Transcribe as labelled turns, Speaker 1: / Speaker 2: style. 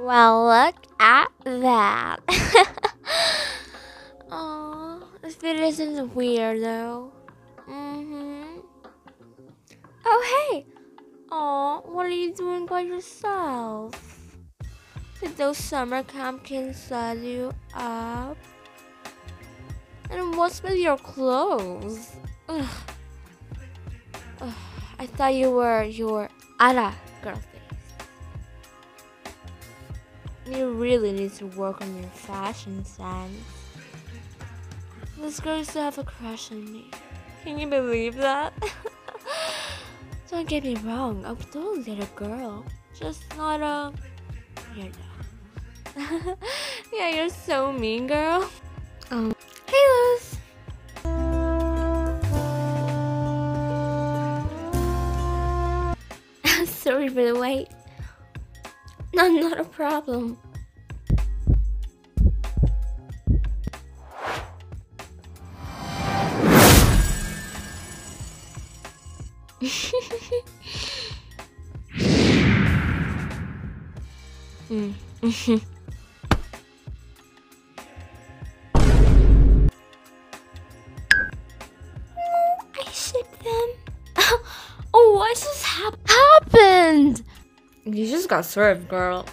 Speaker 1: Well, look at that. Aw, this video isn't weird though. Mm-hmm. Oh, hey. Aw, what are you doing by yourself? Did those summer camp kids set you up? And what's with your clothes? Ugh. Ugh, I thought you were your Ara You really need to work on your fashion sense. This girl used to have a crush on me. Can you believe that? Don't get me wrong, I would totally a little girl. Just not a weirdo. yeah, you're so mean, girl. Um, hey, Luz. Sorry for the wait. No, not a problem. happened?
Speaker 2: You just got served, girl.